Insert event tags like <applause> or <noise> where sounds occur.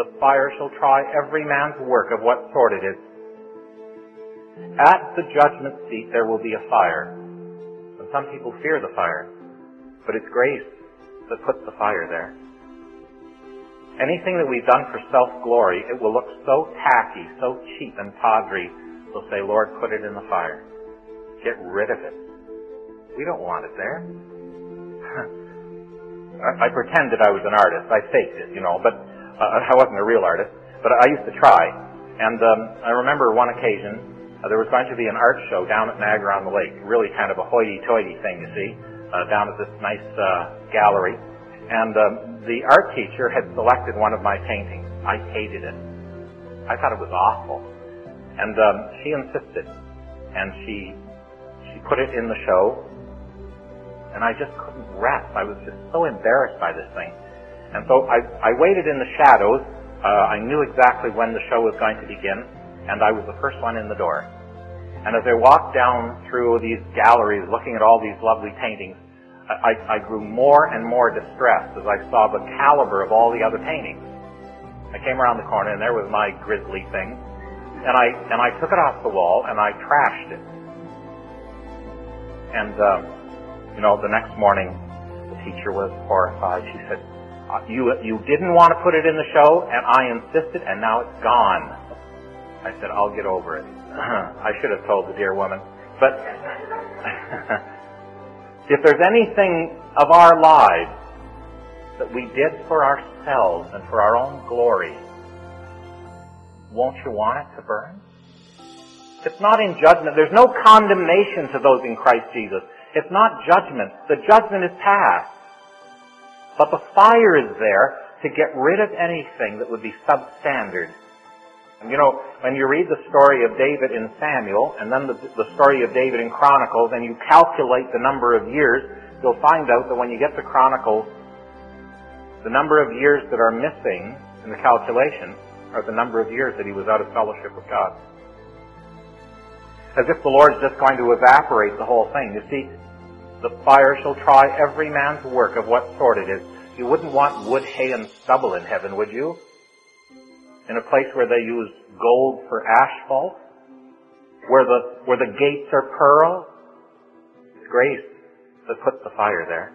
the fire shall try every man's work of what sort it is. At the judgment seat there will be a fire. And some people fear the fire, but it's grace that puts the fire there. Anything that we've done for self-glory, it will look so tacky, so cheap and tawdry. We'll say, Lord, put it in the fire. Get rid of it. We don't want it there. <laughs> I, pretended I was an artist. I faked it, you know, but uh, I wasn't a real artist. But I used to try. And um, I remember one occasion, uh, there was going to be an art show down at Niagara on the Lake. Really kind of a hoity-toity thing, you see, uh, down at this nice uh, gallery. And um, the art teacher had selected one of my paintings. I hated it. I thought it was awful. And um, she insisted. And she she put it in the show and I just couldn't rest. I was just so embarrassed by this thing. And so I, I waited in the shadows. Uh, I knew exactly when the show was going to begin, and I was the first one in the door. And as I walked down through these galleries looking at all these lovely paintings, I, I grew more and more distressed as I saw the caliber of all the other paintings. I came around the corner and there was my grisly thing, and I and I took it off the wall and I trashed it. And uh, you know, the next morning, the teacher was horrified. She said, uh, you, you didn't want to put it in the show, and I insisted, and now it's gone. I said, I'll get over it. <laughs> I should have told the dear woman. But <laughs> if there's anything of our lives that we did for ourselves and for our own glory, won't you want it to burn? It's not in judgment. There's no condemnation to those in Christ Jesus. It's not judgment. The judgment is past. But the fire is there to get rid of anything that would be substandard. And you know, when you read the story of David in Samuel, and then the, the story of David in Chronicles, and you calculate the number of years, you'll find out that when you get to Chronicles, the number of years that are missing in the calculation are the number of years that he was out of fellowship with God. As if the Lord's just going to evaporate the whole thing. You see, the fire shall try every man's work of what sort it is. You wouldn't want wood, hay, and stubble in heaven, would you? In a place where they use gold for asphalt? Where the, where the gates are pearl? It's grace that puts the fire there.